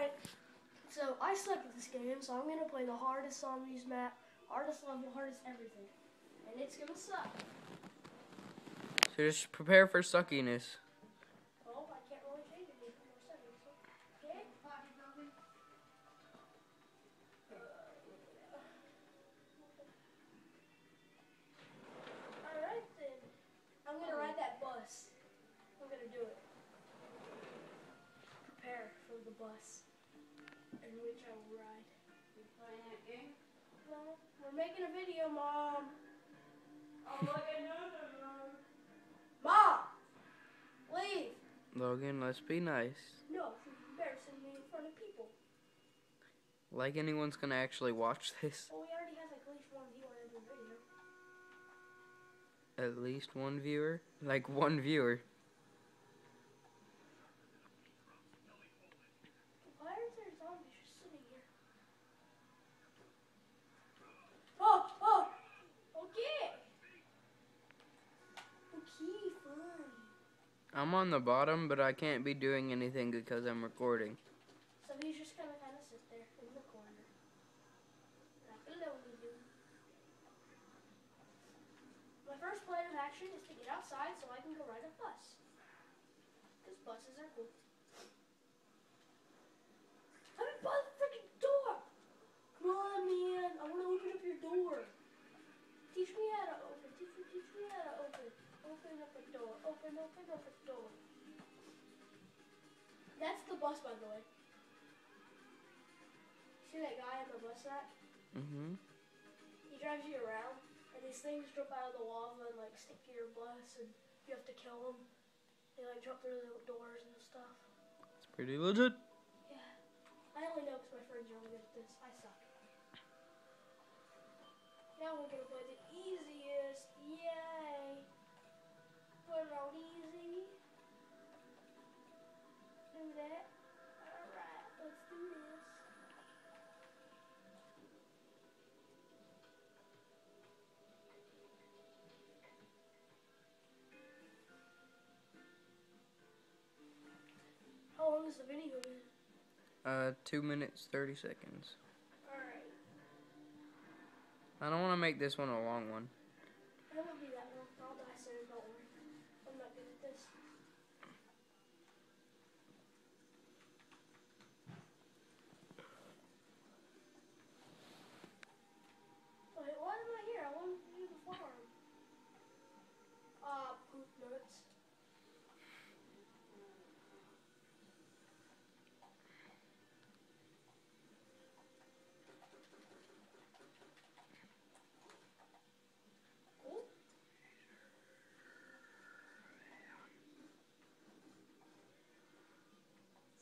Alright, so I suck at this game, so I'm gonna play the hardest zombies map, hardest level, hardest everything. And it's gonna suck. So just prepare for suckiness. Oh, I can't really change anything for. Okay? Alright then. I'm gonna ride that bus. I'm gonna do it. Prepare for the bus in which I will ride. You playing that game? No, we're making a video, Mom. I'm looking at it, Mom. Mom! Leave! Logan, let's be nice. No, she's embarrassing me in front of people. Like anyone's gonna actually watch this. Well, we already have like at least one viewer in the video. At least one viewer? Like one viewer. Why are there zombies just sitting here? Oh, oh! Okay! Okay, fine. I'm on the bottom, but I can't be doing anything because I'm recording. So he's just gonna kind of sit there in the corner. My first plan of action is to get outside so I can go ride a bus. Because buses are cool. I mean, by the freaking door! Come on, man. I want to open up your door. Teach me how to open. Teach me, teach me how to open. Open up a door. Open, open up a door. That's the bus, by the way. See that guy in the bus rack? Mm-hmm. He drives you around, and these things drop out of the lava and like stick to your bus, and you have to kill them. They like jump through the doors and stuff. It's pretty legit. Yeah. I only know because my friends are really good at this. I suck. Now we're gonna play the easiest. On easy. Do that. Alright, let's do this. How long is the video been? Uh, two minutes, 30 seconds. Alright. I don't want to make this one a long one. It won't be that long. I'll die soon, don't worry. I'm not good at this. Wait, why am I here? I wanted to do the farm. Ah, poop nuts. Cool.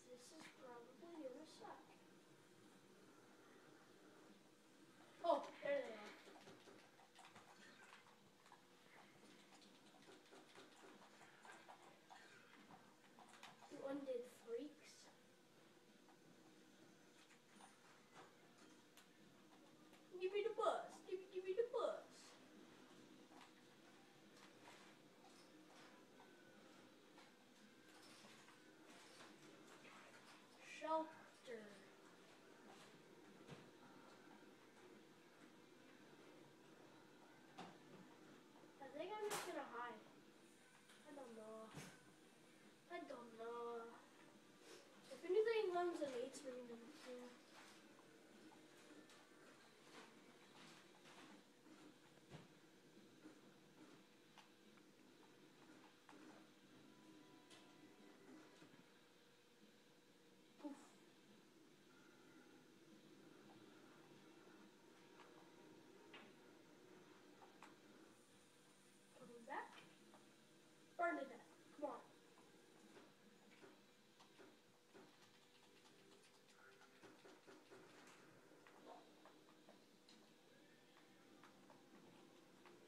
This is probably gonna suck. Oh, there they are. You undid freaks. Give me the bus. Give me, give me the bus. Shelter. I think I'm just gonna hide. I don't know. I don't know. If anything comes and me, then yeah. Poof. Coming back. Burn to death. Come on.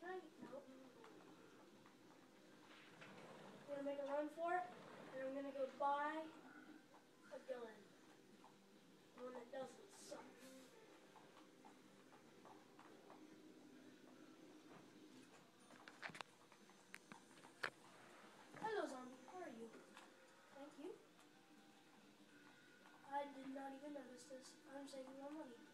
Can I? Nope. I'm gonna make a run for it, and I'm gonna go buy a gun. One that doesn't suck. Hello, zombie. How are you? Thank you. I did not even notice.